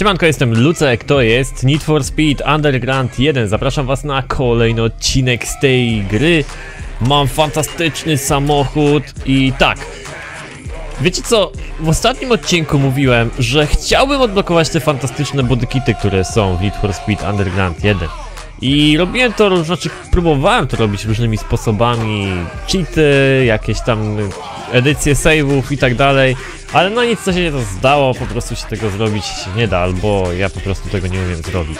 Siemanko, jestem Lucek, to jest Need for Speed Underground 1. Zapraszam was na kolejny odcinek z tej gry. Mam fantastyczny samochód i tak. Wiecie co, w ostatnim odcinku mówiłem, że chciałbym odblokować te fantastyczne bodykity, które są w Need for Speed Underground 1. I robiłem to, znaczy próbowałem to robić różnymi sposobami, cheaty, jakieś tam edycje save'ów i tak dalej, ale no nic co się nie to zdało, po prostu się tego zrobić nie da, albo ja po prostu tego nie umiem zrobić.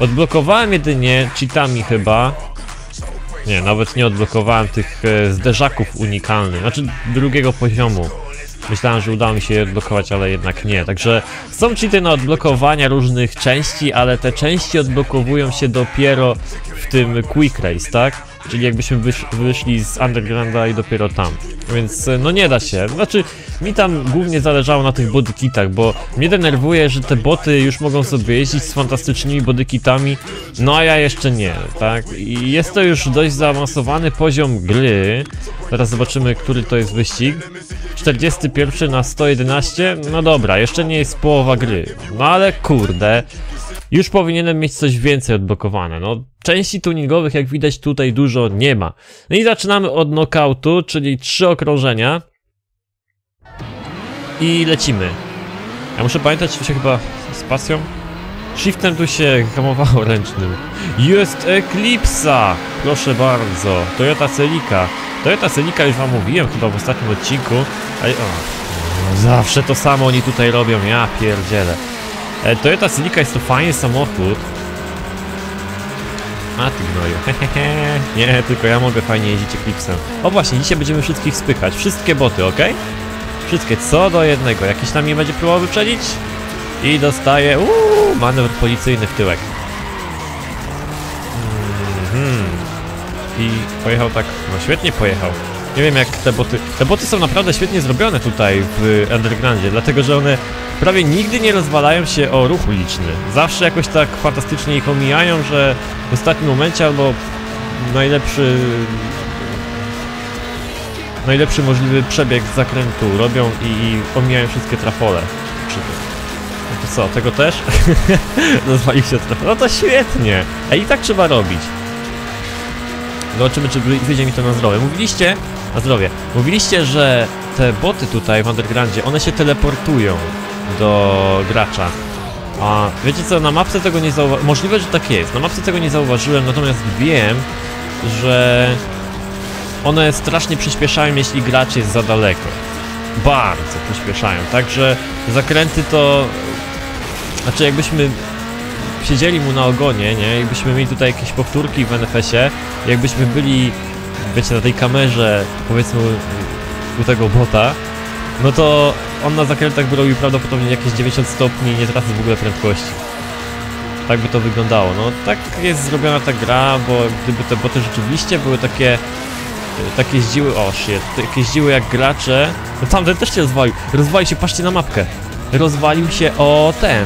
Odblokowałem jedynie cheatami chyba, nie, nawet nie odblokowałem tych e, zderzaków unikalnych, znaczy drugiego poziomu. Myślałem, że udało mi się je odblokować, ale jednak nie. Także są cheaty na odblokowania różnych części, ale te części odblokowują się dopiero w tym Quick Race, tak? Czyli jakbyśmy wysz wyszli z Undergrounda i dopiero tam. Więc no nie da się. Znaczy, mi tam głównie zależało na tych bodykitach, bo mnie denerwuje, że te boty już mogą sobie jeździć z fantastycznymi bodykitami, no a ja jeszcze nie, tak? I jest to już dość zaawansowany poziom gry. Teraz zobaczymy, który to jest wyścig. 41 na 111, no dobra, jeszcze nie jest połowa gry. No ale kurde, już powinienem mieć coś więcej odblokowane. No, części tuningowych, jak widać, tutaj dużo nie ma. No i zaczynamy od knockoutu, czyli trzy okrążenia. I lecimy. Ja muszę pamiętać, czy się chyba spacją? Shiftem tu się hamowało ręcznym. Jest Eclipsa! Proszę bardzo. Toyota Celica. Toyota Celica już wam mówiłem chyba w ostatnim odcinku. Ale o, zawsze to samo oni tutaj robią, ja pierdzielę. E, Toyota Celica jest to fajny samochód. A ty gnoju. Nie, tylko ja mogę fajnie jeździć Eclipsem. O właśnie, dzisiaj będziemy wszystkich spychać. Wszystkie boty, ok? Wszystkie, co do jednego. Jakiś tam mnie będzie próbował wyprzedzić? I dostaje, uuu, manewr policyjny w tyłek. Mhm. I pojechał tak, no świetnie pojechał. Nie wiem jak te boty, te boty są naprawdę świetnie zrobione tutaj w Undergroundzie, dlatego że one prawie nigdy nie rozwalają się o ruch uliczny. Zawsze jakoś tak fantastycznie ich omijają, że w ostatnim momencie albo najlepszy najlepszy możliwy przebieg z zakrętu robią i, i omijają wszystkie trafole. No to co, tego też? Rozwalił się trafole. No to świetnie! A i tak trzeba robić. Zobaczymy, czy wyjdzie mi to na zdrowie. Mówiliście, na zdrowie, mówiliście, że te boty tutaj w Undergroundzie, one się teleportują do gracza. A wiecie co, na mapce tego nie zauważyłem, możliwe, że tak jest, na mapce tego nie zauważyłem, natomiast wiem, że one strasznie przyspieszają, jeśli gracz jest za daleko. Bardzo przyspieszają, także zakręty to... Znaczy jakbyśmy siedzieli mu na ogonie, nie? Jakbyśmy mieli tutaj jakieś powtórki w NFS-ie, jakbyśmy byli, wiecie, na tej kamerze, powiedzmy, u tego bota, no to on na zakrętach by robił prawdopodobnie jakieś 90 stopni i nie trafi w ogóle prędkości. Tak by to wyglądało. No tak jest zrobiona ta gra, bo gdyby te boty rzeczywiście były takie takie jeździły, o shit, takie jeździły jak gracze, no tamten też się rozwalił, rozwalił się, patrzcie na mapkę, rozwalił się o ten,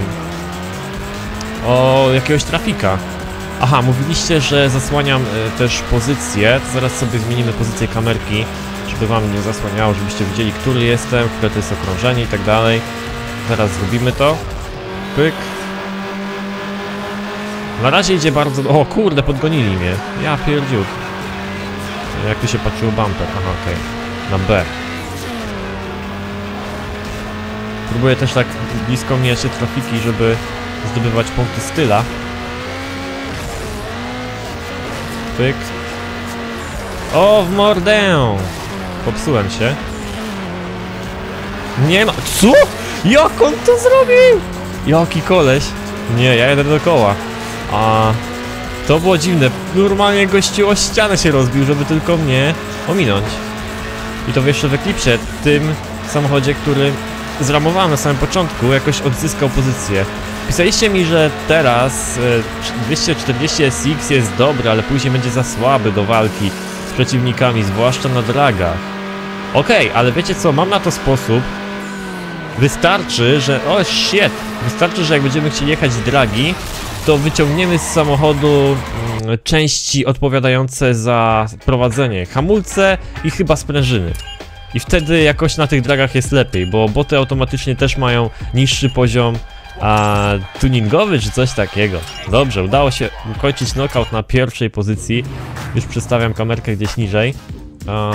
o jakiegoś trafika. Aha, mówiliście, że zasłaniam y, też pozycję, zaraz sobie zmienimy pozycję kamerki, żeby wam nie zasłaniało, żebyście widzieli, który jestem, które to jest okrążenie i tak dalej. Zaraz zrobimy to. Pyk. Na razie idzie bardzo... O kurde, podgonili mnie. Ja pierdziut. Jak tu się patrzył bumper? Aha, okej. Okay. Na B. Próbuję też tak blisko mnie się trafiki, żeby zdobywać punkty styla. Pyk. O, w mordę! Popsułem się. Nie ma... Co? Jak on to zrobił? Jaki koleś? Nie, ja jedę do koła. A... To było dziwne. Normalnie gościu o ścianę się rozbił, żeby tylko mnie ominąć. I to jeszcze w Eclipse, tym samochodzie, który zramowałem na samym początku, jakoś odzyskał pozycję. Pisaliście mi, że teraz 240 SX jest dobry, ale później będzie za słaby do walki z przeciwnikami, zwłaszcza na dragach. Okej, okay, ale wiecie co, mam na to sposób. Wystarczy, że... O, shit! Wystarczy, że jak będziemy chcieli jechać dragi, to wyciągniemy z samochodu mm, części odpowiadające za prowadzenie, hamulce i chyba sprężyny. I wtedy jakoś na tych dragach jest lepiej, bo boty automatycznie też mają niższy poziom a tuningowy czy coś takiego. Dobrze, udało się ukończyć knockout na pierwszej pozycji. Już przestawiam kamerkę gdzieś niżej. A,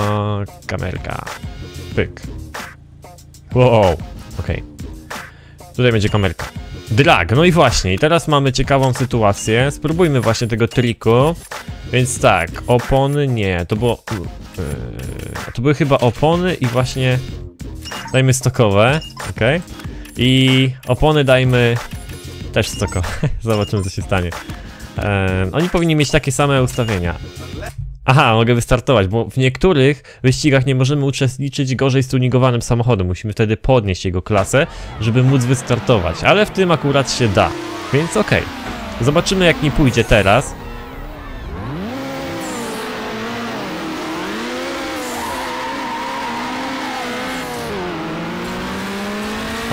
kamerka. Pyk. Wow, okej. Tutaj będzie kamerka. Drag, no i właśnie, i teraz mamy ciekawą sytuację. Spróbujmy właśnie tego triku. Więc tak, opony nie, to było... Yy, to były chyba opony i właśnie... Dajmy stokowe, okej. I opony dajmy też stokowe. Zobaczymy co się stanie. Oni powinni mieć takie same ustawienia. Aha, mogę wystartować, bo w niektórych wyścigach nie możemy uczestniczyć gorzej stuningowanym samochodem. Musimy wtedy podnieść jego klasę, żeby móc wystartować. Ale w tym akurat się da. Więc okej. Zobaczymy jak mi pójdzie teraz.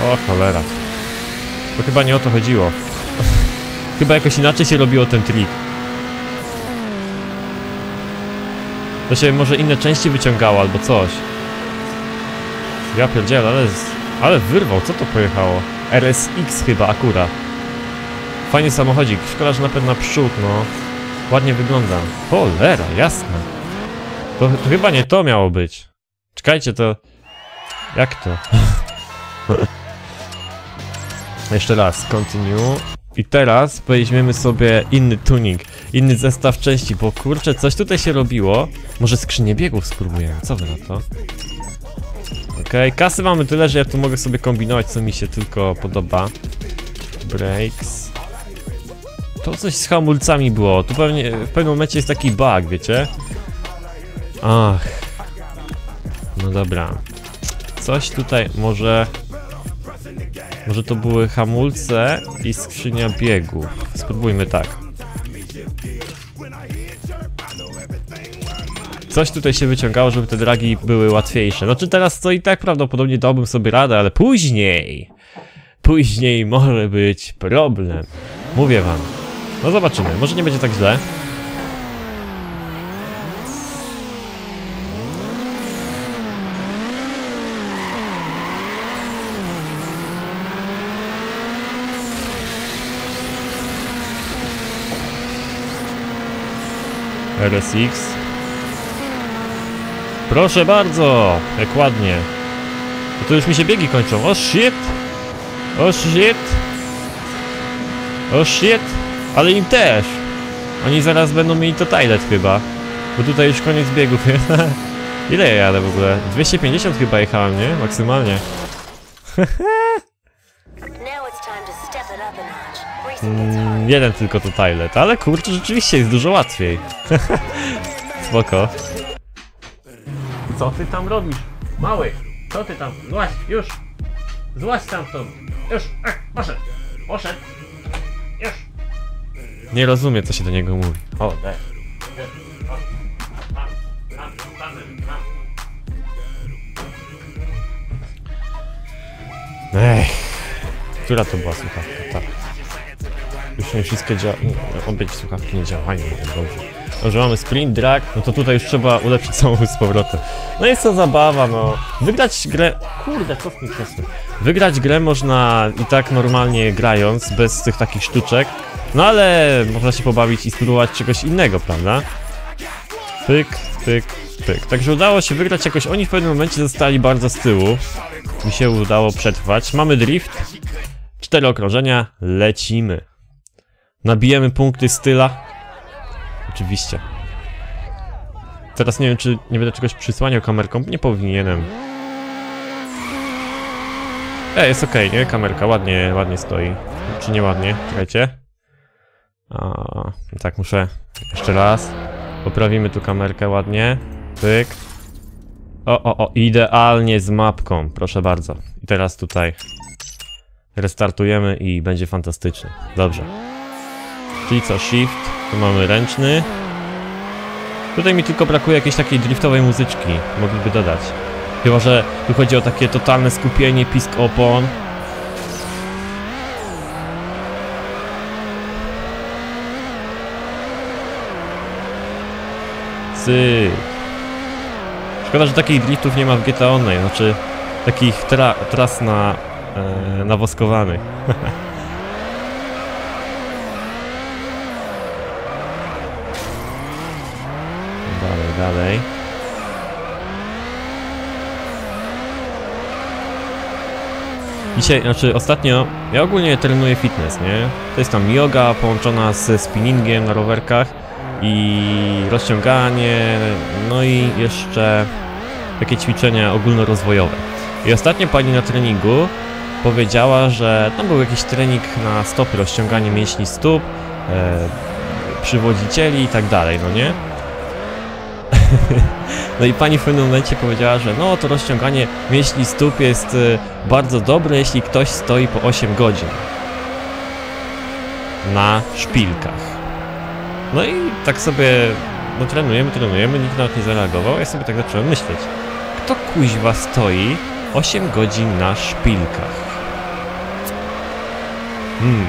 O cholera. To chyba nie o to chodziło. chyba jakoś inaczej się robiło ten trik. To się może inne części wyciągało albo coś. Ja pierdzielę, ale, ale wyrwał, co to pojechało? RSX chyba akurat. Fajny samochodzik, szkoda, że napęd naprzód, no. Ładnie wygląda. Cholera, jasne. To, to chyba nie to miało być. Czekajcie, to... Jak to? Jeszcze raz, continue. I teraz weźmiemy sobie inny tuning, inny zestaw części, bo kurczę, coś tutaj się robiło. Może skrzynię biegów spróbujemy, co wy na to? Okej, kasy mamy tyle, że ja tu mogę sobie kombinować, co mi się tylko podoba. Brakes. To coś z hamulcami było, tu pewnie, w pewnym momencie jest taki bug, wiecie? Ach. No dobra. Coś tutaj może... Może to były hamulce i skrzynia biegów. Spróbujmy tak. Coś tutaj się wyciągało, żeby te dragi były łatwiejsze. Znaczy teraz to i tak prawdopodobnie dałbym sobie radę, ale później... Później może być problem. Mówię wam. No zobaczymy, może nie będzie tak źle. RSX. Proszę bardzo, jak ładnie. To już mi się biegi kończą. O shit! O shit! O shit! Ale im też! Oni zaraz będą mieli to toilet chyba. Bo tutaj już koniec biegów. Ile ja jadę w ogóle? 250 chyba jechałem, nie? Maksymalnie. Mm, jeden tylko to toilet, ale kurczę, rzeczywiście jest dużo łatwiej. Spoko. Co ty tam robisz? Mały, co ty tam? Złaź, już! Złaź stamtąd! Już! Ach, poszedł! Poszedł! Już! Nie rozumie, co się do niego mówi. O, daj. Ech, która to była słuchawka? Tak. Już nie wszystkie dzia... Obie słuchawki nie działają, dobrze. Dobrze, mamy sprint, drag, no to tutaj już trzeba ulepszyć samochód z powrotem. No jest to zabawa, no. Wygrać grę... Kurde, co z tym czasem? Wygrać grę można i tak normalnie grając, bez tych takich sztuczek. No ale można się pobawić i spróbować czegoś innego, prawda? Pyk, pyk, pyk. Także udało się wygrać jakoś. Oni w pewnym momencie zostali bardzo z tyłu. Mi się udało przetrwać. Mamy drift. Cztery okrążenia. Lecimy. Nabijemy punkty styla. Oczywiście. Teraz nie wiem, czy nie będę czegoś przysłaniał kamerką. Nie powinienem. E, jest okej, nie? Kamerka ładnie, ładnie stoi. Czy nie ładnie? Czekajcie. A, tak, muszę jeszcze raz. Poprawimy tu kamerkę ładnie. Pyk. O, o, o, idealnie z mapką, proszę bardzo. I teraz tutaj restartujemy i będzie fantastycznie. Dobrze. Czyli co, shift, tu mamy ręczny. Tutaj mi tylko brakuje jakiejś takiej driftowej muzyczki, mogliby dodać. Chyba, że tu chodzi o takie totalne skupienie, pisk opon. Sy. Szkoda, że takich driftów nie ma w GTA Online, znaczy takich tra tras na, e, nawoskowanych. dalej. Dzisiaj, znaczy ostatnio, ja ogólnie trenuję fitness, nie? To jest tam yoga połączona ze spinningiem na rowerkach i rozciąganie, no i jeszcze takie ćwiczenia ogólnorozwojowe. I ostatnio pani na treningu powiedziała, że tam był jakiś trening na stopy, rozciąganie mięśni stóp, e, przywodzicieli i tak dalej, no nie? No i pani w pewnym momencie powiedziała, że no to rozciąganie mięśni stóp jest y, bardzo dobre, jeśli ktoś stoi po 8 godzin na szpilkach. No i tak sobie, no trenujemy, trenujemy, nikt nawet nie zareagował, ja sobie tak zacząłem myśleć, kto kuźwa stoi 8 godzin na szpilkach? Hmm.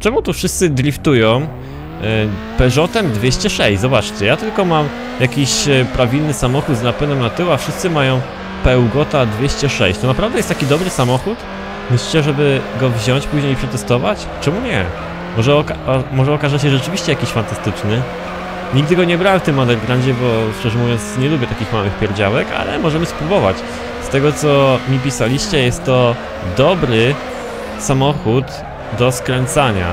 Czemu tu wszyscy driftują? E, Peugeotem 206, zobaczcie, ja tylko mam jakiś e, prawilny samochód z napędem na tył, a wszyscy mają Peugeota 206. To naprawdę jest taki dobry samochód? Myślicie, żeby go wziąć później i przetestować? Czemu nie? Może, oka może okaże się rzeczywiście jakiś fantastyczny? Nigdy go nie brałem w tym undergroundzie, bo szczerze mówiąc nie lubię takich małych pierdziałek, ale możemy spróbować. Z tego co mi pisaliście, jest to dobry samochód do skręcania.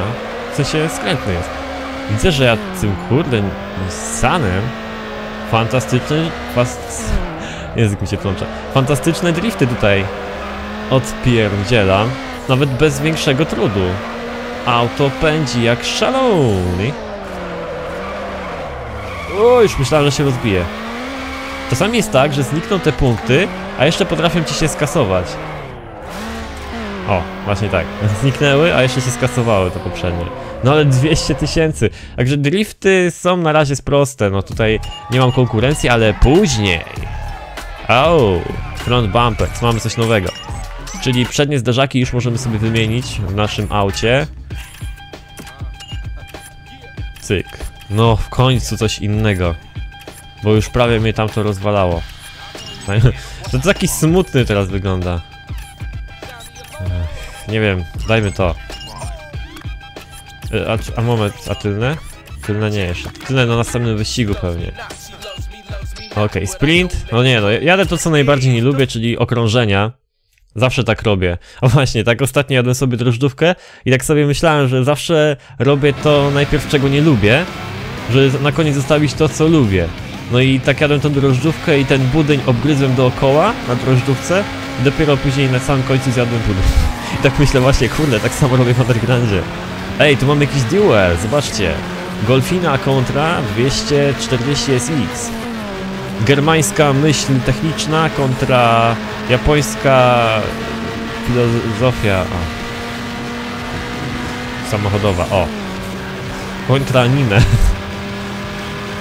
W sensie skrętny jest. Widzę, że ja tym kurde Nissanem fantastyczny, fast... język mi się plącza. Fantastyczne drifty tutaj odpierdzielam, nawet bez większego trudu. Auto pędzi jak szalony. O, już myślałem, że się rozbije. Czasami jest tak, że znikną te punkty, a jeszcze potrafią ci się skasować. O, właśnie tak. Zniknęły, a jeszcze się skasowały to poprzednie. No ale 200 tysięcy. Także drifty są na razie proste. No tutaj nie mam konkurencji, ale później. Au, front bumper. Mamy coś nowego. Czyli przednie zderzaki już możemy sobie wymienić w naszym aucie. Cyk. No, w końcu coś innego. Bo już prawie mnie tam to rozwalało. To taki smutny teraz wygląda. Nie wiem, dajmy to. E, A, a moment, a tylne? Tylne nie jeszcze. Tylne na następnym wyścigu pewnie. Okej, sprint. No nie no, jadę to co najbardziej nie lubię, czyli okrążenia. Zawsze tak robię. A właśnie, tak ostatnio jadłem sobie drożdżówkę i tak sobie myślałem, że zawsze robię to najpierw czego nie lubię, żeby na koniec zostawić to co lubię. No i tak jadłem tą drożdżówkę i ten budyń obgryzłem dookoła na drożdżówce i dopiero później na samym końcu zjadłem budyń. I tak myślę właśnie, kurde, tak samo robię w Undergroundzie. Ej, tu mamy jakiś duel, zobaczcie. Golfina kontra 240 SX. Germańska myśl techniczna kontra japońska filozofia o. samochodowa, o. Kontra anime.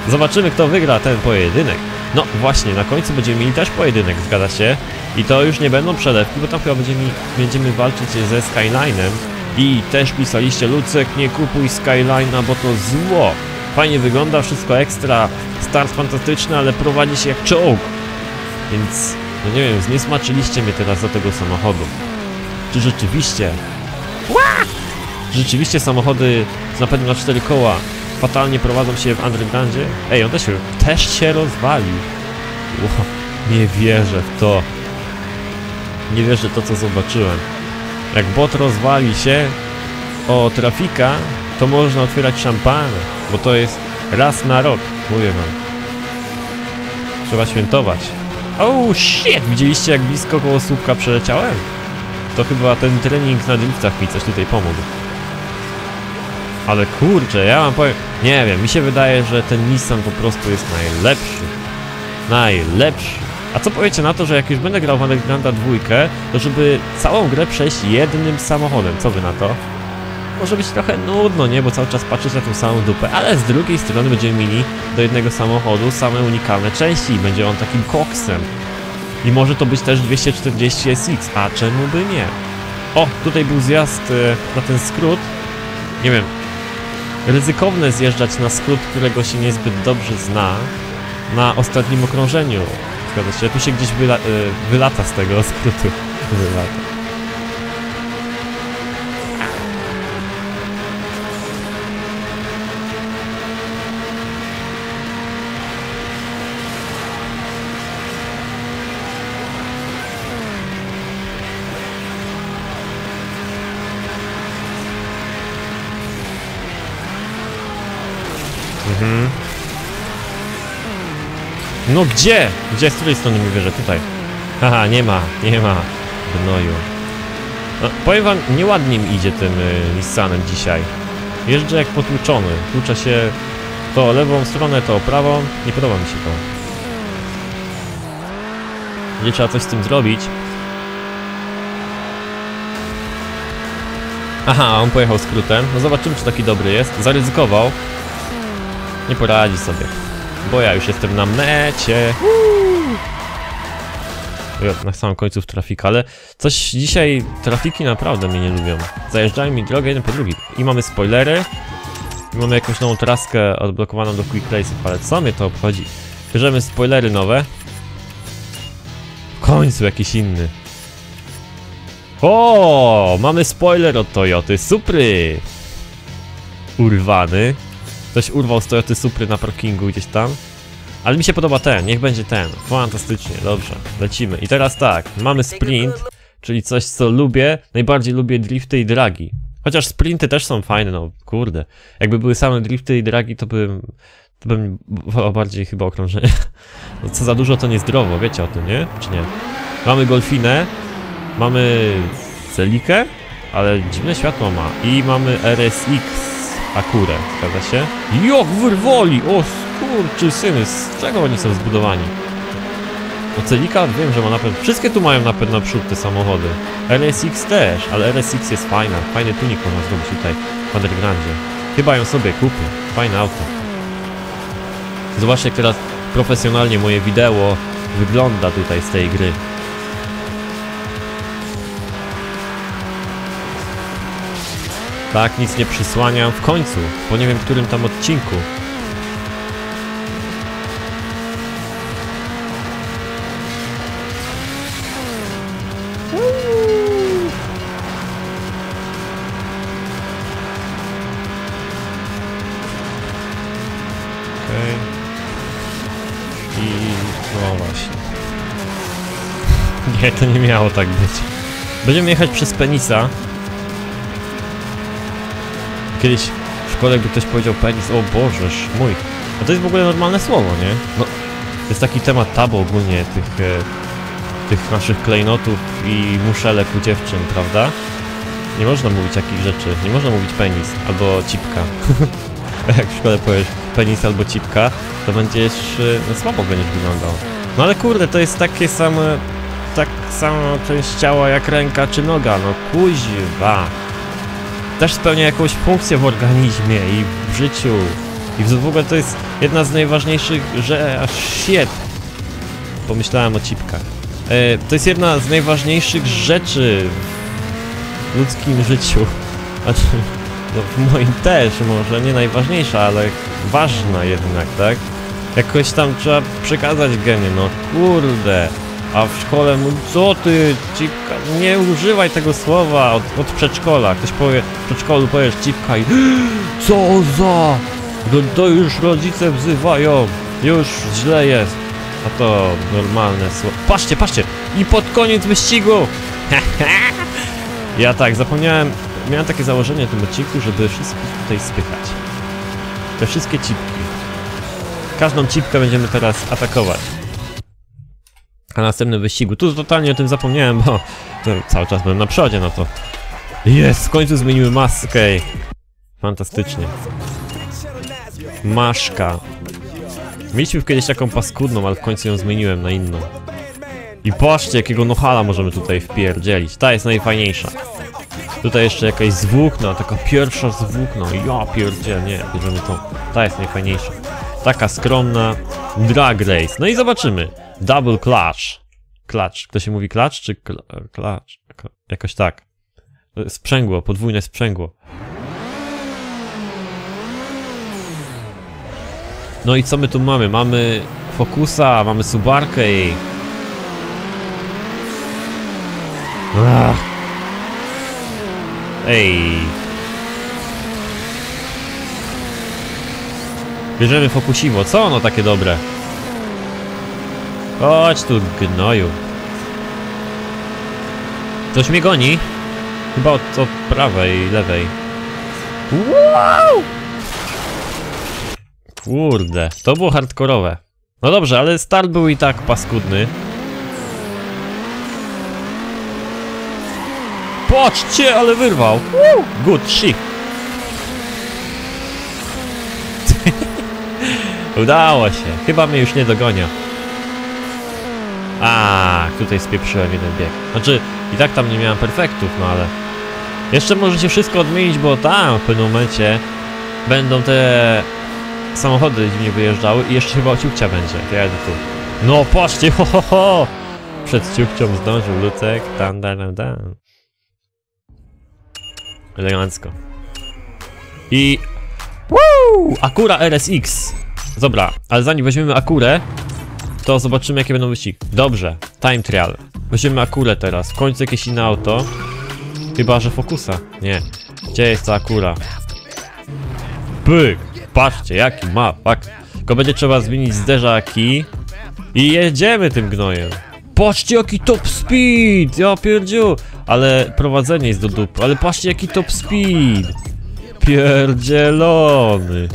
Zobaczymy kto wygra ten pojedynek. No właśnie, na końcu będziemy mieli też pojedynek, zgadza się? I to już nie będą przelewki, bo tam chyba będziemy, będziemy walczyć ze Skylinem. I też pisaliście, Lucek, nie kupuj Skyline'a, bo to zło. Fajnie wygląda, wszystko ekstra, start fantastyczny, ale prowadzi się jak czołg. Więc, no nie wiem, zniesmaczyliście mnie teraz do tego samochodu. Czy rzeczywiście... Ła! Czy rzeczywiście samochody z napędem na cztery koła fatalnie prowadzą się w undergroundzie? Ej, on też się, też się rozwalił. Ło, nie wierzę w to. Nie wierzę w to, co zobaczyłem. Jak bot rozwali się o trafika, to można otwierać szampany, bo to jest raz na rok, mówię wam. Trzeba świętować. Oh shit! Widzieliście jak blisko koło słupka przeleciałem? To chyba ten trening na driftach mi coś tutaj pomógł. Ale kurczę, ja wam powiem... Nie wiem, mi się wydaje, że ten Nissan po prostu jest najlepszy. Najlepszy. A co powiecie na to, że jak już będę grał w Undergrounda dwójkę, to żeby całą grę przejść jednym samochodem, co wy na to? Może być trochę nudno, nie? Bo cały czas patrzysz na tą samą dupę, ale z drugiej strony będziemy mieli do jednego samochodu same unikalne części i będzie on takim koksem. I może to być też 240 SX, a czemu by nie? O, tutaj był zjazd e, na ten skrót. Nie wiem, ryzykowne zjeżdżać na skrót, którego się niezbyt dobrze zna na ostatnim okrążeniu. Zgadza się, tu się gdzieś wyla, y, wylata z tego skrótu. Wylata. No gdzie? Gdzie, z której strony mi wierzę? Tutaj. Haha, nie ma, nie ma. Gnoju. No, powiem wam, nieładnie mi idzie tym y, Nissanem dzisiaj. Jeżdżę jak potłuczony. Tłuczę się to lewą stronę, to prawą. Nie podoba mi się to. Nie trzeba coś z tym zrobić. Aha, on pojechał skrótem. No zobaczymy, czy taki dobry jest. Zaryzykował. Nie poradzi sobie. Bo ja już jestem na mecie. Ja na samym końcu w trafik, ale coś dzisiaj trafiki naprawdę mnie nie lubią. Zajeżdżają mi drogę jeden po drugim. I mamy spoilery. I mamy jakąś nową traskę odblokowaną do Quick Race'ów, ale co mnie to obchodzi? Bierzemy spoilery nowe. W końcu jakiś inny. O, mamy spoiler od Toyoty, Supry! Urwany. Ktoś urwał z Toyoty Supry na parkingu gdzieś tam. Ale mi się podoba ten, niech będzie ten. Fantastycznie, dobrze, lecimy. I teraz tak, mamy sprint, czyli coś co lubię. Najbardziej lubię drifty i dragi. Chociaż sprinty też są fajne, no kurde. Jakby były same drifty i dragi, to bym... To bym wolał bardziej chyba okrążenie. No, co za dużo to niezdrowo, wiecie o tym, nie? Czy nie? Mamy Golfinę, mamy Celikę, ale dziwne światło ma. I mamy RSX Akurę, zgadza się? Jak wyrwoli! O skurczy syny, z czego oni są zbudowani? No Celika wiem, że ma napęd. Wszystkie tu mają napęd naprzód te samochody. RSX też, ale RSX jest fajna. Fajny tunik można zrobić tutaj w Undergroundzie. Chyba ją sobie kupię. Fajne auto. Zobaczcie jak teraz profesjonalnie moje wideo wygląda tutaj z tej gry. Tak, nic nie przysłaniam w końcu, bo nie wiem którym tam odcinku. No to nie miało tak być. Będziemy jechać przez penisa. Kiedyś w szkole jakby ktoś powiedział penis, o Bożeż mój. A to jest w ogóle normalne słowo, nie? No, jest taki temat tabu ogólnie tych, e, tych naszych klejnotów i muszelek u dziewczyn, prawda? Nie można mówić takich rzeczy, nie można mówić penis albo cipka. Jak w szkole powiesz penis albo cipka, to będziesz, e, no słabo będziesz wyglądał. No ale kurde, to jest takie same, tak sama część ciała jak ręka czy noga, no kuźwa też spełnia jakąś funkcję w organizmie i w życiu. I w ogóle to jest jedna z najważniejszych, że aż shit. Pomyślałem o cipkach. E, to jest jedna z najważniejszych rzeczy w ludzkim życiu. Znaczy, no w moim też może nie najważniejsza, ale ważna jednak, tak? Jakoś tam trzeba przekazać geny, no kurde. A w szkole, no co ty, cipka, nie używaj tego słowa od, od przedszkola. Ktoś powie, w przedszkolu powiesz cipka i co za, to, to już rodzice wzywają, już źle jest. A to normalne słowo. Patrzcie, patrzcie, i pod koniec wyścigu. ja tak, zapomniałem, miałem takie założenie w tym odcinku, żeby wszystkich tutaj spychać. Te wszystkie cipki. Każdą cipkę będziemy teraz atakować. A następnym wyścigu. Tu totalnie o tym zapomniałem, bo cały czas byłem na przodzie, no to... Jest, w końcu zmieniły maskę. Fantastycznie. Maszka. Mieliśmy kiedyś taką paskudną, ale w końcu ją zmieniłem na inną. I patrzcie, jakiego nohala możemy tutaj wpierdzielić. Ta jest najfajniejsza. Tutaj jeszcze jakaś zwłókna, taka pierwsza zwłókna. Ja pierdziel, nie, bierzemy tą. Ta jest najfajniejsza. Taka skromna drag race. No i zobaczymy. Double clutch. Clutch. Kto się mówi clutch czy cl clutch? Jakoś tak. Sprzęgło, podwójne sprzęgło. No i co my tu mamy? Mamy Focusa, mamy Subarkę i... Ach. Ej. Bierzemy Focusivo. Co ono takie dobre? Chodź tu, gnoju. Ktoś mnie goni? Chyba od, od prawej, lewej. Wow! Kurde, to było hardkorowe. No dobrze, ale start był i tak paskudny. Patrzcie, ale wyrwał. Woo! Good shit. Udało się. Chyba mnie już nie dogonia. A, tutaj spieprzyłem jeden bieg. Znaczy, i tak tam nie miałem perfektów, no ale... Jeszcze możecie wszystko odmienić, bo tam w pewnym momencie będą te samochody dziwnie wyjeżdżały i jeszcze chyba ciupcia będzie. To ja jadę tu. No patrzcie, ho ho ho! Przed ciupcią zdążył Lucek. Dan, dan, dan, dan. Elegancko. I... Woo! Akura RSX. Dobra, ale zanim weźmiemy Akurę, to zobaczymy jakie będą wyścigi. Dobrze, time trial. Weźmiemy Akurę teraz. W końcu jakieś inne auto. Chyba, że Focusa. Nie. Gdzie jest ta Akura? Pyk! Patrzcie, jaki ma, fakt. Tylko będzie trzeba zmienić zderzaki. I jedziemy tym gnojem. Patrzcie, jaki top speed! Ja pierdziu! Ale prowadzenie jest do dupy. Ale patrzcie, jaki top speed! Pierdzielony!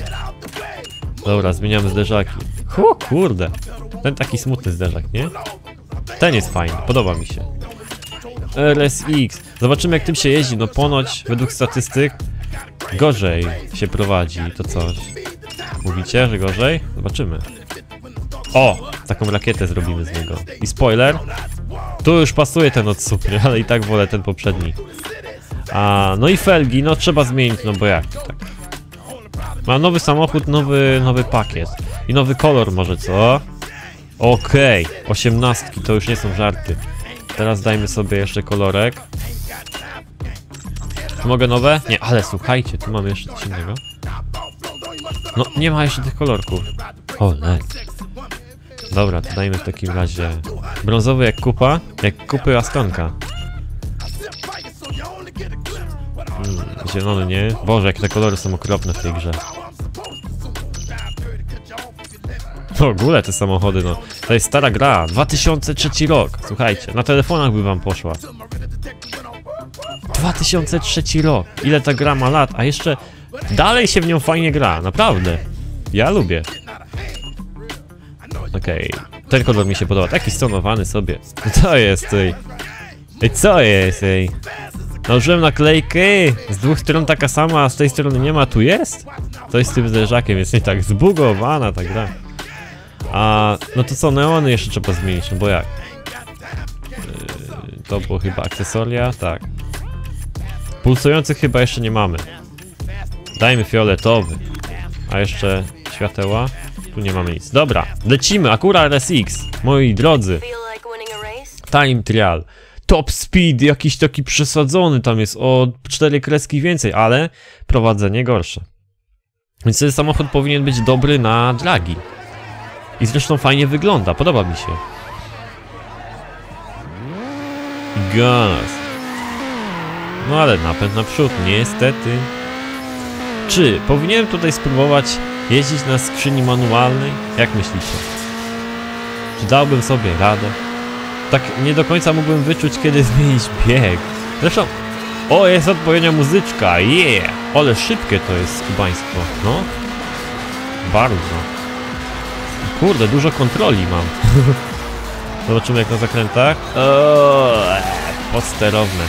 Dobra, zmieniamy zderzaki. Hu, kurde. Ten taki smutny zderzak, nie? Ten jest fajny, podoba mi się. RSX. Zobaczymy jak tym się jeździ. No ponoć, według statystyk, gorzej się prowadzi to coś. Mówicie, że gorzej? Zobaczymy. O! Taką rakietę zrobimy z niego. I spoiler. Tu już pasuje ten od supry, ale i tak wolę ten poprzedni. A, no i felgi, no trzeba zmienić, no bo jak tak. Ma nowy samochód, nowy, nowy pakiet. I nowy kolor może, co? Okej, osiemnastki, to już nie są żarty. Teraz dajmy sobie jeszcze kolorek. Czy mogę nowe? Nie, ale słuchajcie, tu mamy jeszcze coś innego. No, nie ma jeszcze tych kolorków. O, nie. Dobra, to dajmy w takim razie brązowy jak kupa, jak kupy Astonka. Mm, zielony, nie? Boże, jakie te kolory są okropne w tej grze. W ogóle te samochody, no. To jest stara gra, 2003 rok. Słuchajcie, na telefonach by wam poszła. 2003 rok. Ile ta gra ma lat, a jeszcze dalej się w nią fajnie gra, naprawdę. Ja lubię. Okej, ten kolor mi się podoba, taki stonowany sobie. Co jest, ej? Ej, co jest, ej? Nałożyłem naklejkę, z dwóch stron taka sama, a z tej strony nie ma, tu jest? To jest z tym zderzakiem, jest nie tak zbugowana ta gra. A, no to co, neony jeszcze trzeba zmienić, no bo jak? Yy, to było chyba akcesoria, tak. Pulsujących chyba jeszcze nie mamy. Dajmy fioletowy. A jeszcze świateła? Tu nie mamy nic. Dobra, lecimy, Akura RSX, moi drodzy. Time trial. Top speed, jakiś taki przesadzony tam jest, o cztery kreski więcej, ale prowadzenie gorsze. Więc ten samochód powinien być dobry na dragi. I zresztą fajnie wygląda, podoba mi się. Gaz. No ale napęd naprzód, niestety. Czy powinienem tutaj spróbować jeździć na skrzyni manualnej? Jak myślicie? Czy dałbym sobie radę? Tak nie do końca mógłbym wyczuć, kiedy zmienić bieg. Zresztą, o, jest odpowiednia muzyczka, yeah! Ale szybkie to jest skubaństwo, no. Bardzo. Kurde, dużo kontroli mam. Zobaczymy jak na zakrętach. O, e, podsterowne.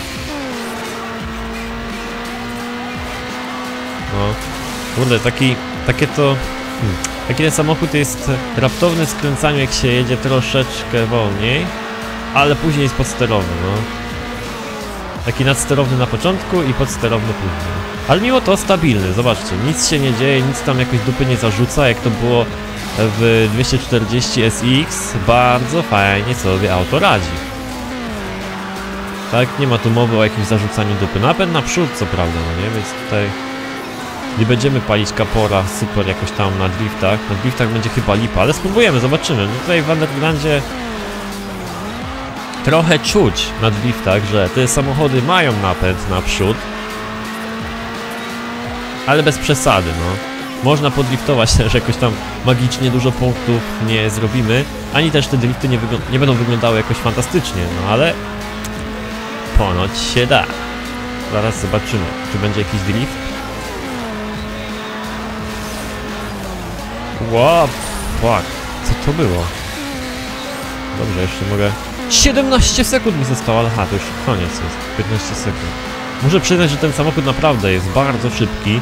No, kurde, taki, takie to... Hmm, taki ten samochód jest raptowny skręcaniu, jak się jedzie troszeczkę wolniej, ale później jest podsterowy, no. Taki nadsterowny na początku i podsterowny później. Ale mimo to stabilny, zobaczcie, nic się nie dzieje, nic tam jakoś dupy nie zarzuca, jak to było w 240 SX. Bardzo fajnie sobie auto radzi. Tak, nie ma tu mowy o jakimś zarzucaniu dupy. Napęd naprzód, co prawda, no nie, więc tutaj nie będziemy palić kapora super jakoś tam na driftach. Na driftach będzie chyba lipa, ale spróbujemy, zobaczymy. No tutaj w Undergroundzie trochę czuć na driftach, że te samochody mają napęd naprzód, ale bez przesady, no. Można podriftować też jakoś tam magicznie dużo punktów nie zrobimy, ani też te drifty nie, nie będą wyglądały jakoś fantastycznie, no ale ponoć się da. Zaraz zobaczymy, czy będzie jakiś drift. What? Fuck. Co to było? Dobrze, jeszcze mogę... 17 sekund mi zostało, ale ha, to już koniec jest. 15 sekund. Muszę przyznać, że ten samochód naprawdę jest bardzo szybki.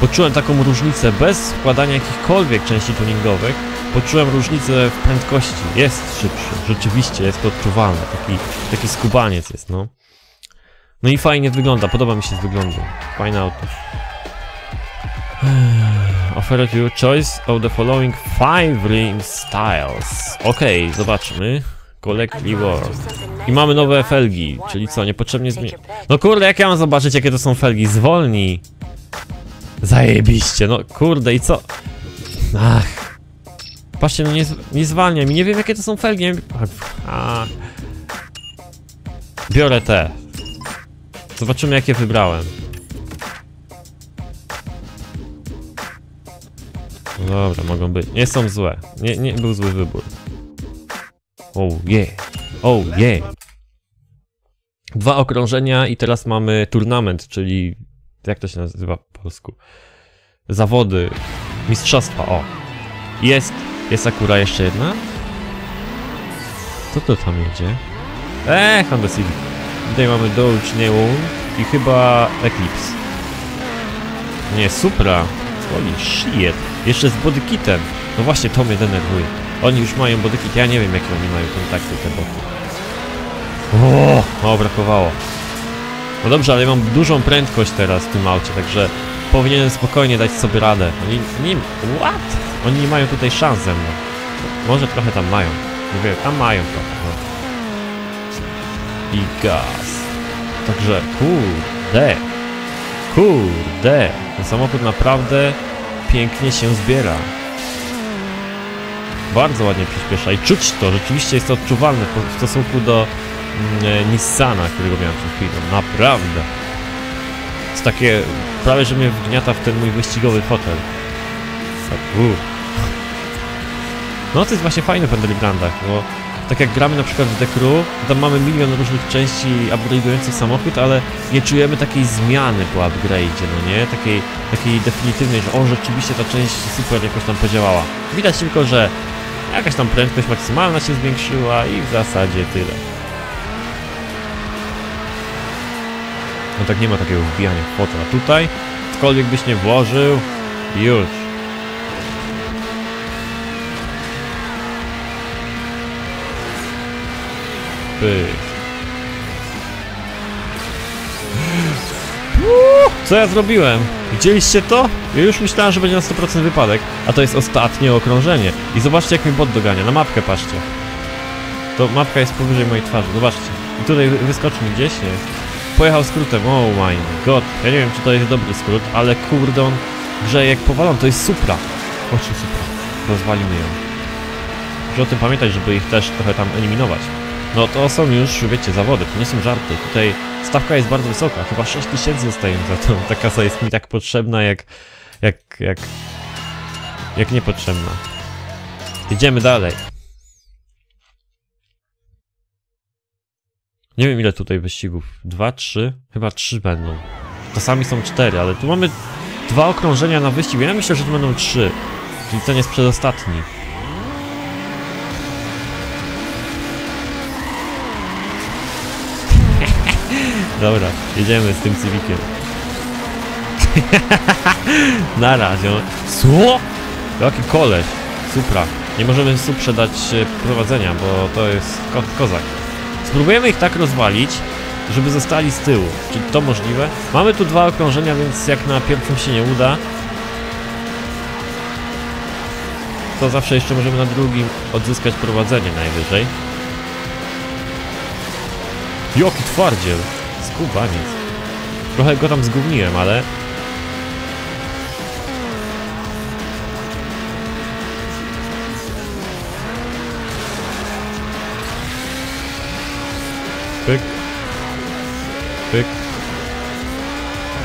Poczułem taką różnicę bez wkładania jakichkolwiek części tuningowych. Poczułem różnicę w prędkości. Jest szybszy. Rzeczywiście jest to odczuwalne. Taki, taki skubaniec jest, no. No i fajnie wygląda. Podoba mi się z wyglądu. Fajne auto. Offer you choice of the following five rim styles. Okej, zobaczmy. Collect reward. I mamy nowe felgi, czyli co, niepotrzebnie zmieni... No kurde, jak ja mam zobaczyć, jakie to są felgi? Zwolnij! Zajebiście, no kurde, i co? Ach. Patrzcie, no nie, nie zwalnia mi, nie wiem jakie to są felgi. Nie wiem... A. Biorę te. Zobaczymy jakie wybrałem. No Dobra, mogą być. Nie są złe. Nie, nie był zły wybór. Oh yeah. Oh yeah. Dwa okrążenia i teraz mamy turnament, czyli jak to się nazywa po polsku? Zawody, mistrzostwa, o. Jest, jest akura jeszcze jedna? Co to tam jedzie? Eee, Honda Civic. Tutaj mamy Dodge Neon i chyba Eclipse. Nie, Supra. Holy shit. Jeszcze z bodykitem. No właśnie, to mnie denerwuje. Oni już mają bodykit, ja nie wiem jakie oni mają kontakty te boty. O, o, brakowało. No dobrze, ale ja mam dużą prędkość teraz w tym aucie, także powinienem spokojnie dać sobie radę. Oni nie... What? Oni nie mają tutaj szans ze mną. Może trochę tam mają. Mówię, tam mają trochę. No. I gaz. Także kurde. Kurde. Ten samochód naprawdę pięknie się zbiera. Bardzo ładnie przyspiesza i czuć to, rzeczywiście jest to odczuwalne w stosunku do Nissana, którego miałem przed chwilą. Naprawdę. Jest takie, prawie że mnie wgniata w ten mój wyścigowy fotel. Tak. No to jest właśnie fajne w Undergroundach, bo tak jak gramy na przykład w The Crew, tam mamy milion różnych części upgrade'ujących samochód, ale nie czujemy takiej zmiany po upgrade'zie, no nie? Takiej, takiej definitywnej, że o, rzeczywiście ta część super jakoś tam podziałała. Widać tylko, że jakaś tam prędkość maksymalna się zwiększyła i w zasadzie tyle. No tak nie ma takiego wbijania w. A tutaj, cokolwiek byś nie włożył, już. Pyk. Co ja zrobiłem? Widzieliście to? Ja już myślałem, że będzie na 100% wypadek, a to jest ostatnie okrążenie. I zobaczcie jak mi bot dogania, na mapkę patrzcie. To mapka jest powyżej mojej twarzy, zobaczcie. I tutaj wy- wyskoczy mi gdzieś, nie? Pojechał skrótem, oh my god. Ja nie wiem czy to jest dobry skrót, ale kurde on grzeje jak powalon, to jest Supra. Oczy Supra. Rozwalimy ją. Muszę o tym pamiętać, żeby ich też trochę tam eliminować. No to są już, wiecie, zawody, to nie są żarty. Tutaj stawka jest bardzo wysoka, chyba 6000 dostaję za to. Ta kasa jest mi tak potrzebna jak... jak... jak... jak niepotrzebna. Idziemy dalej. Nie wiem ile tutaj wyścigów. Dwa, trzy? Chyba trzy będą. Czasami są cztery, ale tu mamy dwa okrążenia na wyścig. Ja myślę, że to będą trzy. Czyli ten jest przedostatni. Dobra, jedziemy z tym cywikiem. Na razie. Co? Jaki koleś. Supra. Nie możemy Suprze dać e, prowadzenia, bo to jest ko kozak. Spróbujemy ich tak rozwalić, żeby zostali z tyłu. Czy to możliwe? Mamy tu dwa okrążenia, więc jak na pierwszym się nie uda, to zawsze jeszcze możemy na drugim odzyskać prowadzenie najwyżej. Joki twardziel! Skubaniec. Trochę go tam zgówniłem, ale... Pyk. Pyk.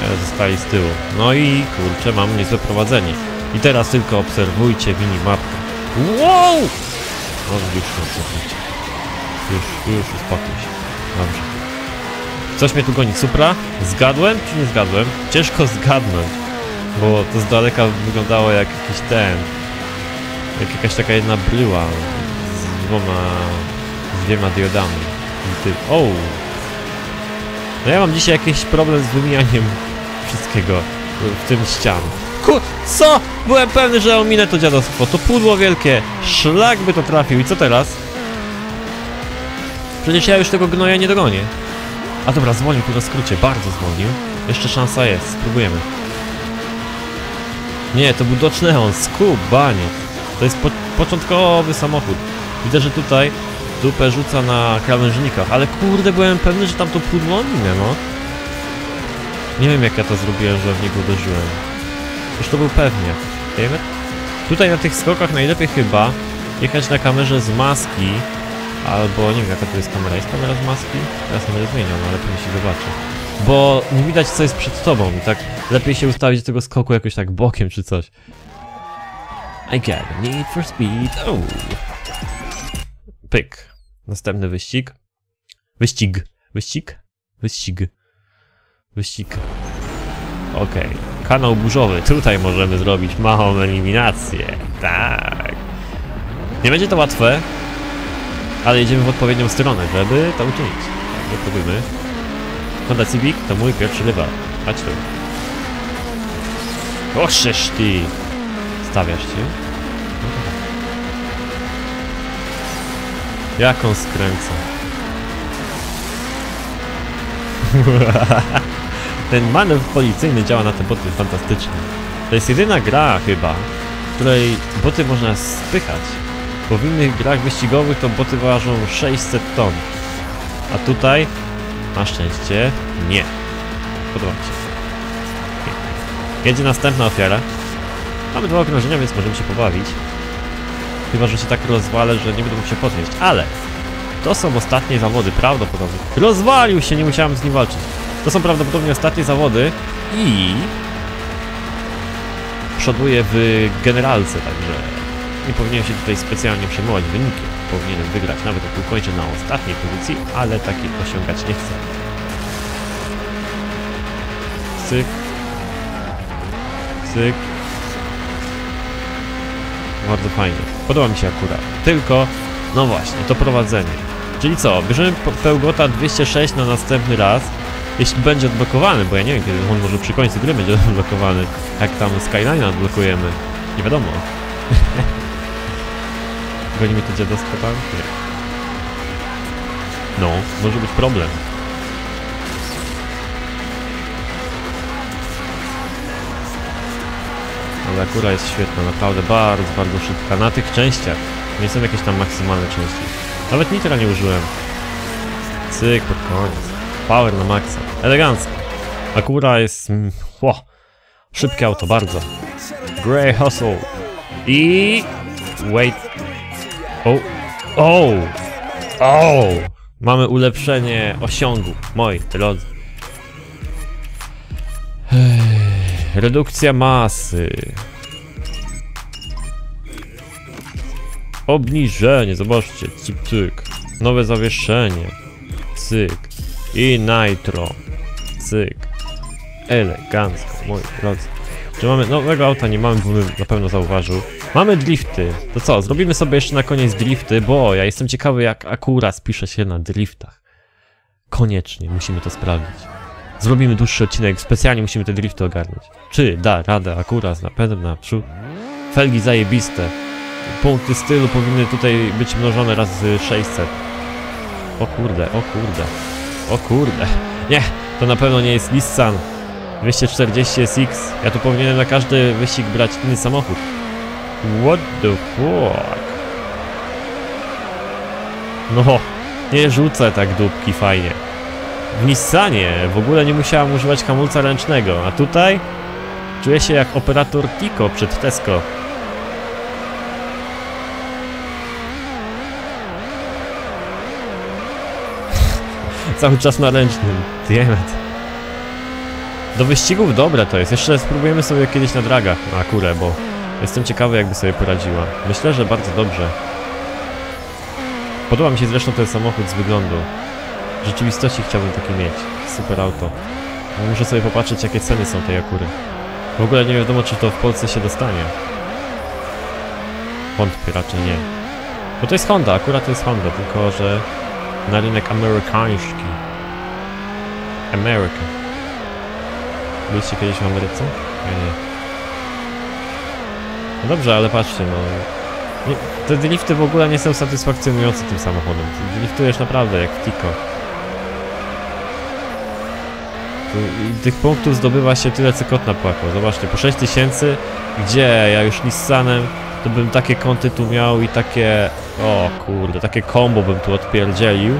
E, Zostali z tyłu. No i kurczę, mam niezłe prowadzenie. I teraz tylko obserwujcie minimapkę. Wow! No już cofnijcie. Już, już uspokój się. Dobrze. Coś mnie tu goni. Supra? Zgadłem czy nie zgadłem? Ciężko zgadnąć, bo to z daleka wyglądało jak jakiś ten... Jak jakaś taka jedna bryła z dwoma, z dwiema diodami. I ty... O! No ja mam dzisiaj jakiś problem z wymijaniem wszystkiego w tym ścian. Ku... Co? Byłem pewny, że ominę to dziadostwo. To pudło wielkie. Szlak by to trafił. I co teraz? Przecież ja już tego gnoja nie dogonię. A dobra, zwolnił tu na skrócie. Bardzo zwolnił. Jeszcze szansa jest. Spróbujemy. Nie, to był Dodge Neon. Skubanie. To jest po początkowy samochód. Widzę, że tutaj dupę rzuca na krawężnikach, ale kurde, byłem pewny, że tam to pudło ominę, no. Nie wiem jak ja to zrobiłem, że w niego uderzyłem. Już to był pewnie. Wiemy? Tutaj na tych skokach najlepiej chyba jechać na kamerze z maski, albo nie wiem jaka to jest kamera. Jest kamera z maski? Teraz będę zmieniał, no ale pewnie się zobaczy. Bo nie widać co jest przed tobą i tak lepiej się ustawić do tego skoku jakoś tak bokiem czy coś. I got a need for speed. Oh. Pyk. Następny wyścig. Wyścig. Wyścig? Wyścig. Wyścig. Okej. Kanał burzowy. Tutaj możemy zrobić małą eliminację. Tak. Nie będzie to łatwe, ale jedziemy w odpowiednią stronę, żeby to uczynić. Tak, próbujmy. Honda Civic to mój pierwszy rywal. Chodź tu. Oszesz ty! Stawiasz się? Dobra. Jak on skręca? Ten manewr policyjny działa na te boty fantastycznie. To jest jedyna gra chyba, w której boty można spychać. Bo w innych grach wyścigowych to boty ważą 600 ton. A tutaj, na szczęście, nie. Podoba mi się. Jedzie następna ofiara. Mamy dwa okrążenia, więc możemy się pobawić. Chyba, że się tak rozwalę, że nie będę mógł się podnieść. Ale to są ostatnie zawody, prawdopodobnie. Rozwalił się, nie musiałem z nim walczyć. To są prawdopodobnie ostatnie zawody i przoduję w generalce, także nie powinienem się tutaj specjalnie przejmować wynikiem. Powinienem wygrać, nawet jak ukończę na ostatniej pozycji, ale takiej osiągać nie chcę. Cyk. Cyk. Bardzo fajnie. Podoba mi się akurat. Tylko, no właśnie, to prowadzenie. Czyli co, bierzemy Pełgota 206 na następny raz. Jeśli będzie odblokowany, bo ja nie wiem kiedy on może przy końcu gry będzie odblokowany. Jak tam Skyline odblokujemy. Nie wiadomo. Goni mi to dziadostwo tam? Nie. No, może być problem. Ale akura jest świetna, naprawdę bardzo, bardzo szybka. Na tych częściach. Nie są jakieś tam maksymalne części. Nawet nitra nie użyłem. Cyk, pod koniec. Power na maksa. Elegancko. Akura jest... mm, Ło. Szybkie auto, bardzo. Grey Hustle. I... Wait. O. O. O. Mamy ulepszenie osiągu, moi drodzy. Redukcja masy. Obniżenie, zobaczcie, cyk, cyk. Nowe zawieszenie. Cyk. I nitro. Cyk. Elegancko, moi drodzy. Czy mamy nowego auta? Nie mamy, bo bym na pewno zauważył. Mamy drifty. To co, zrobimy sobie jeszcze na koniec drifty, bo ja jestem ciekawy jak Akura spisze się na driftach. Koniecznie, musimy to sprawdzić. Zrobimy dłuższy odcinek, specjalnie musimy te drifty ogarnąć. Czy da radę Akura z napędem naprzód? Felgi zajebiste. Punkty stylu powinny tutaj być mnożone razy 600. O kurde, o kurde. O kurde. Nie, to na pewno nie jest Nissan 240 SX. Ja tu powinienem na każdy wyścig brać inny samochód. What the fuck? No, nie rzucę tak dupki fajnie. W Nissanie w ogóle nie musiałem używać hamulca ręcznego, a tutaj czuję się jak operator Tico przed Tesco. Cały czas na ręcznym. Dammit. Do wyścigów dobre to jest. Jeszcze spróbujemy sobie kiedyś na dragach na Akurę, bo jestem ciekawy jakby sobie poradziła. Myślę, że bardzo dobrze. Podoba mi się zresztą ten samochód z wyglądu. W rzeczywistości chciałbym taki mieć. Super auto. No, Muszę sobie popatrzeć jakie ceny są tej Akury. W ogóle nie wiadomo czy to w Polsce się dostanie. Wątpię, raczej nie. Bo to jest Honda, akurat to jest Honda, tylko że na rynek amerykański. America. Byliście kiedyś w Ameryce? Ja nie. No dobrze, ale patrzcie, no... Nie, te drifty w ogóle nie są satysfakcjonujące tym samochodem. Ty naprawdę jak w Tico. Tu, i tych punktów zdobywa się tyle, co kot napłakał. Zobaczcie, po 6000, gdzie ja już Nissanem, to bym takie kąty tu miał i takie... O kurde, takie combo bym tu odpierdzielił,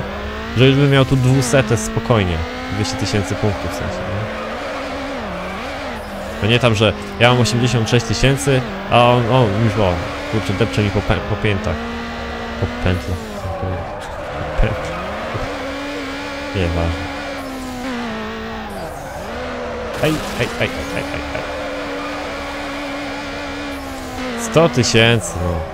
że już bym miał tu 200 spokojnie. 200 tysięcy punktów w sensie, nie? To nie tam, że ja mam 86 tysięcy, a on, o, już o, kurczę, depcze mi po, pę po piętach. Po pętlach. powiedzieć. Ej, ej, ej, ej, ej, ej, ej. 100 tysięcy, no.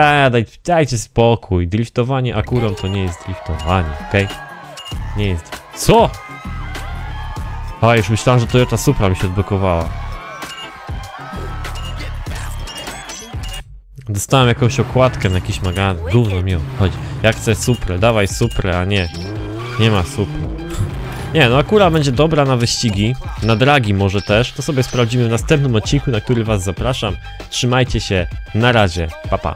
Eee, daj, dajcie spokój. Driftowanie akurą to nie jest driftowanie, okej? Nie jest. Co? A, już myślałem, że Toyota Supra mi się odblokowała. Dostałem jakąś okładkę na jakiś magazyn. Gówno miło. Chodź. Ja chcę Suprę, dawaj Suprę, a nie. Nie ma Supry. Nie, no akura będzie dobra na wyścigi, na dragi może też. To sobie sprawdzimy w następnym odcinku, na który was zapraszam. Trzymajcie się, na razie, pa pa.